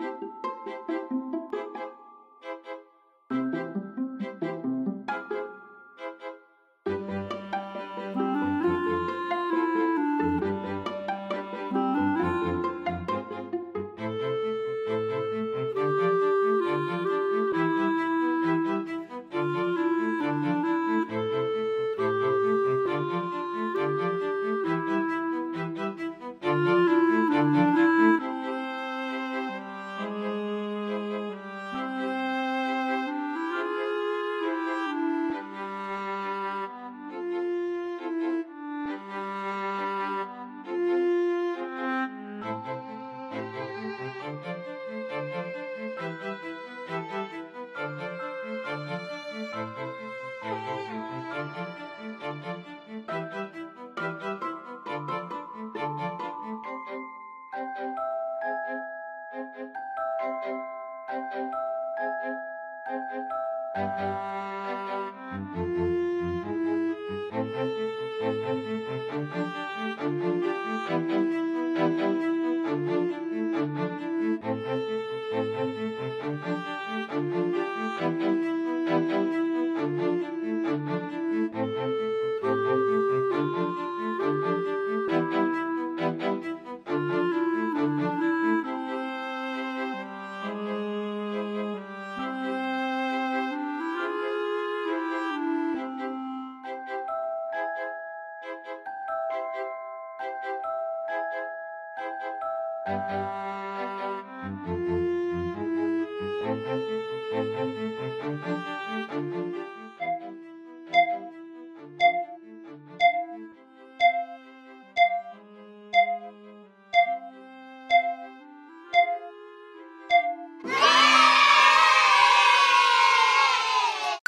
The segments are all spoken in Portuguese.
あ! Thank you.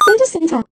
Onde está?